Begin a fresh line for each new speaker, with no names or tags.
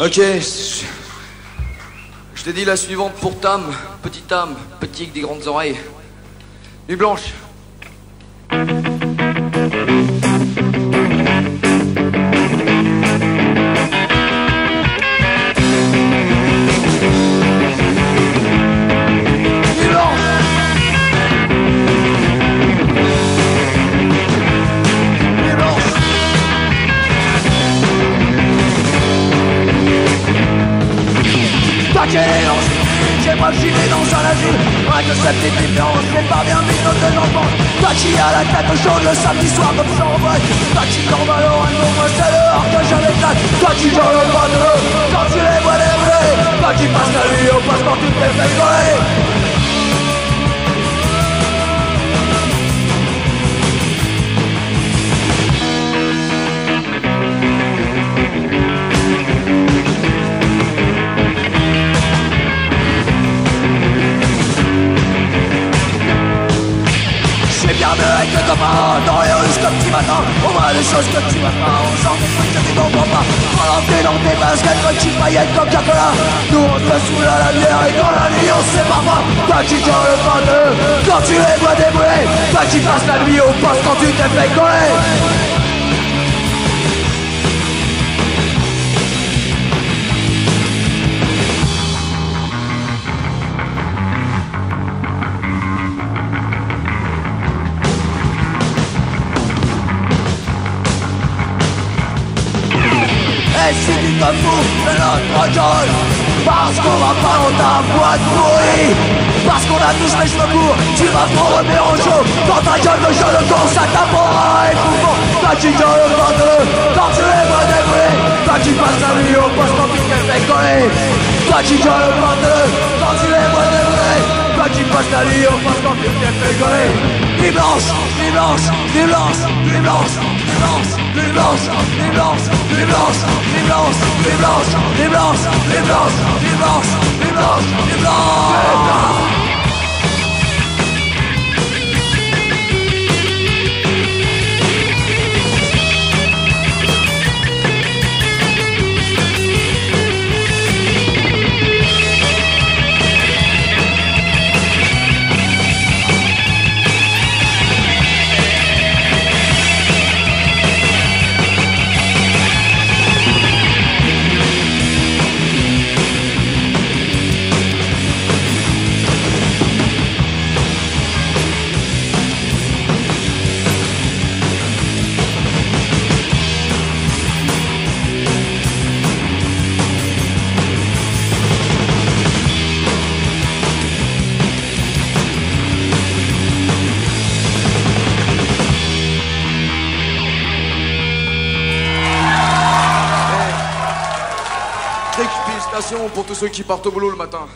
Ok. Je t'ai dit la suivante pour Tam. Petite âme, petit avec des grandes oreilles. Nuit blanche.
T'inquiète, j'ai pas gilet dans un asile. Rien que cette petite différence, c'est pas bien mis de l'enfance Toi qui a la tête chaude le samedi soir comme ça en vrai Toi qui dors malheureux, non moi c'est dehors que j'avais Toi qui dors le pas de quand tu les vois débriller Toi qui passes la nuit au poste avec le copain Dans les rues comme tu m'attends Au moins les choses que tu vas pas On s'en des trucs que tu comprends pas t'es dans tes baskets Petit paillettes Coca-Cola Nous on te sous la lanière Et dans la nuit on sépare pas Toi qui tiens le pas de Quand tu les vois débrouiller Toi qui passes la nuit au poste Quand tu t'es fait coller si tu te fous de notre gueule Parce qu'on va pas dans ta boîte pourrie Parce qu'on a tous les cheveux courts Tu vas te remettre en jeu Dans ta gueule de jeu de con Ça t'apprendra bouffon Toi qui gueules le pantalon Quand tu les vois débrouiller Toi qui passes la nuit au poste tu t'es fait coller. Toi qui gueules le pantalon Quand tu les vois débrouiller Toi qui passes la nuit au poste tu t'es fait coller. Nuit blanche, nuit blanche, nuit blanche, nuit blanche, les blanches, les blanches, les blanches, les blanches, les blanches, les blanches,
les blanches. Pour tous ceux qui partent au boulot le matin.